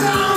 Stop!